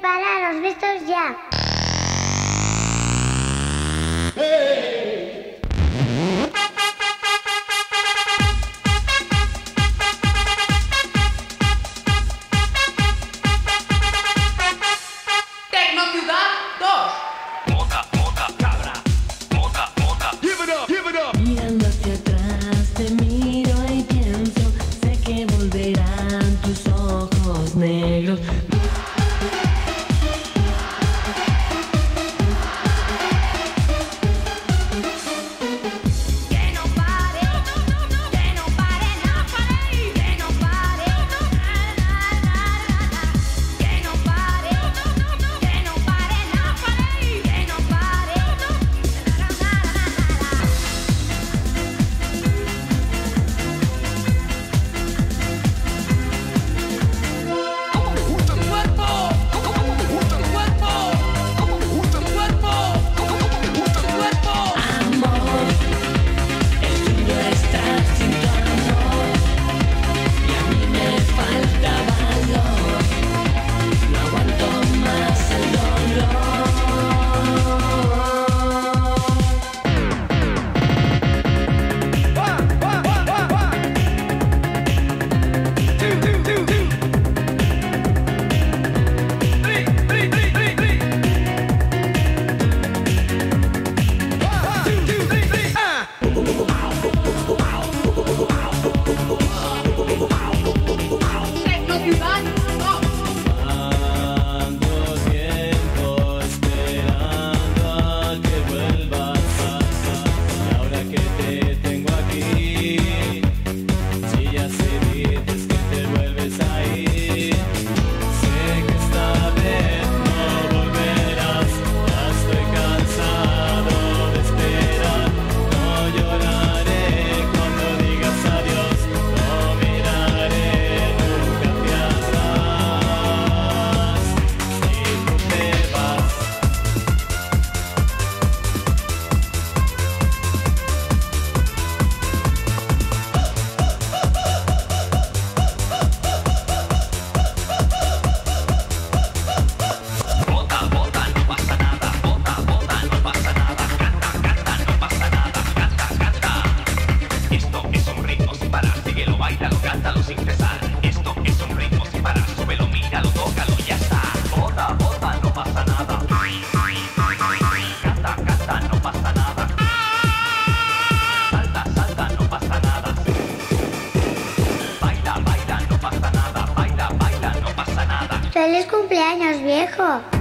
Prepararos, vistos ya. Tecnociudad ¡Feliz cumpleaños, viejo!